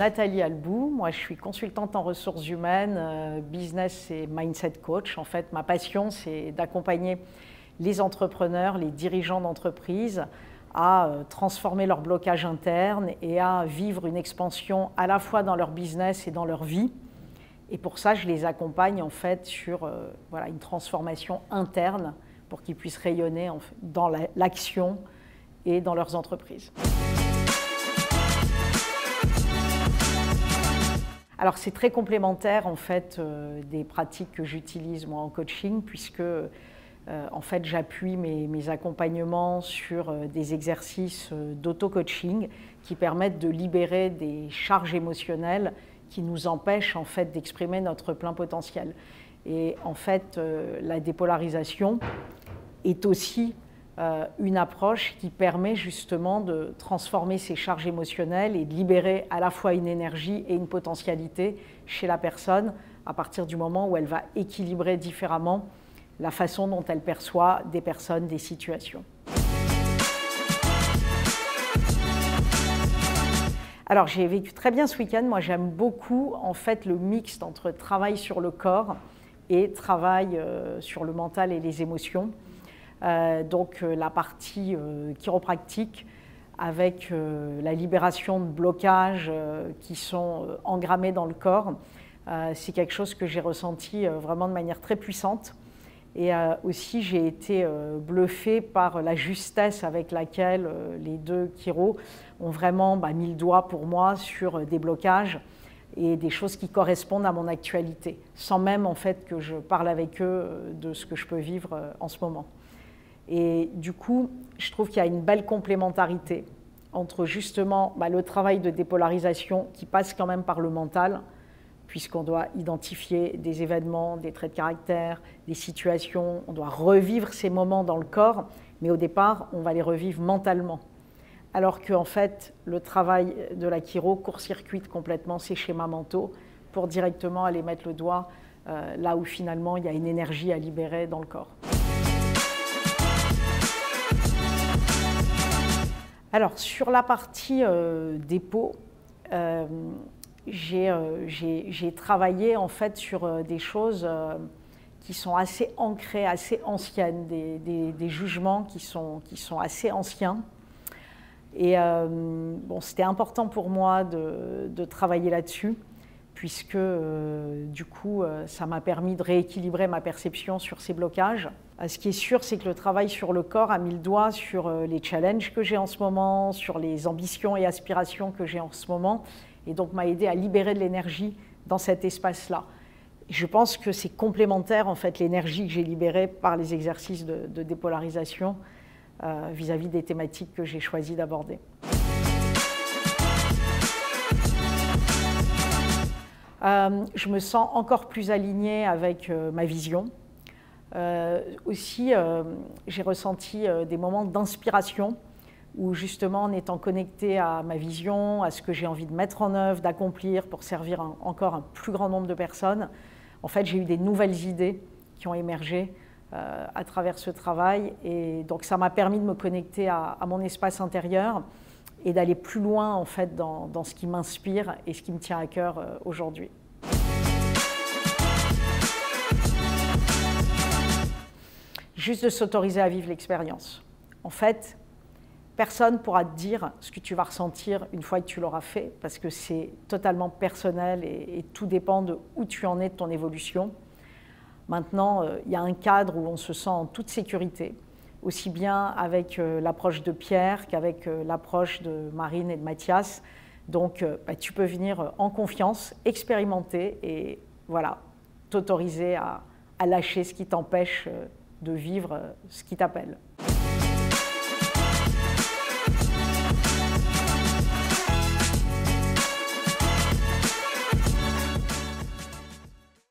Nathalie Albou, moi je suis consultante en ressources humaines, euh, business et mindset coach. En fait, ma passion c'est d'accompagner les entrepreneurs, les dirigeants d'entreprise à euh, transformer leur blocage interne et à vivre une expansion à la fois dans leur business et dans leur vie. Et pour ça, je les accompagne en fait sur euh, voilà, une transformation interne pour qu'ils puissent rayonner dans l'action et dans leurs entreprises. Alors c'est très complémentaire en fait euh, des pratiques que j'utilise moi en coaching puisque euh, en fait j'appuie mes, accompagnements sur euh, des exercices d'auto-coaching qui permettent de libérer des charges émotionnelles qui nous empêchent en fait d'exprimer notre plein potentiel. Et en fait la dépolarisation est aussi une approche qui permet justement de transformer ces charges émotionnelles et de libérer à la fois une énergie et une potentialité chez la personne à partir du moment où elle va équilibrer différemment la façon dont elle perçoit des personnes, des situations. Alors j'ai vécu très bien ce week-end. Moi j'aime beaucoup en fait le mix entre travail sur le corps et travail euh, sur le mental et les émotions. Euh, donc euh, la partie euh, chiropractique avec la libération de blocages qui sont engrammés dans le corps. c'est quelque chose que j'ai ressenti vraiment de manière très puissante. Et aussi, j'ai été bluffée par la justesse avec laquelle les deux chiros ont vraiment bah, mis le doigt pour moi sur des blocages et des choses qui correspondent à mon actualité, sans même en fait que je parle avec eux de ce que je peux vivre en ce moment. Et du coup, je trouve qu'il y a une belle complémentarité entre justement bah, le travail de dépolarisation qui passe quand même par le mental, puisqu'on doit identifier des événements, des traits de caractère, des situations, on doit revivre ces moments dans le corps, mais au départ, on va les revivre mentalement. Alors qu'en fait, le travail de la chiro court-circuite complètement ces schémas mentaux pour directement aller mettre le doigt euh, là où finalement il y a une énergie à libérer dans le corps. Alors, sur la partie euh, dépôt, euh, euh, j'ai travaillé en fait sur des choses qui sont assez ancrées, assez anciennes, des, jugements qui sont, assez anciens. Et bon, c'était important pour moi de travailler là-dessus, puisque du coup, ça m'a permis de rééquilibrer ma perception sur ces blocages. Euh, ce qui est sûr, c'est que le travail sur le corps a mis le doigt sur euh, les challenges que j'ai en ce moment, sur les ambitions et aspirations que j'ai en ce moment, et donc m'a aidé à libérer de l'énergie dans cet espace-là. Je pense que c'est complémentaire, en fait, l'énergie que j'ai libérée par les exercices de, dépolarisation euh, vis-à-vis des thématiques que j'ai choisi d'aborder. Je me sens encore plus alignée avec ma vision. Euh, aussi, euh, j'ai ressenti euh, des moments d'inspiration où justement en étant connecté à ma vision, à ce que j'ai envie de mettre en œuvre, d'accomplir pour servir encore un plus grand nombre de personnes, en fait j'ai eu des nouvelles idées qui ont émergé à travers ce travail et donc ça m'a permis de me connecter à, mon espace intérieur et d'aller plus loin en fait dans, dans ce qui m'inspire et ce qui me tient à cœur aujourd'hui. juste de s'autoriser à vivre l'expérience. En fait, personne ne pourra te dire ce que tu vas ressentir une fois que tu l'auras fait, parce que c'est totalement personnel et, tout dépend de où tu en es de ton évolution. Maintenant, euh, il y a un cadre où on se sent en toute sécurité, aussi bien avec euh, l'approche de Pierre qu'avec euh, l'approche de Marine et de Mathias. Donc, bah, tu peux venir en confiance, expérimenter et voilà, t'autoriser à, lâcher ce qui t'empêche de vivre ce qui t'appelle.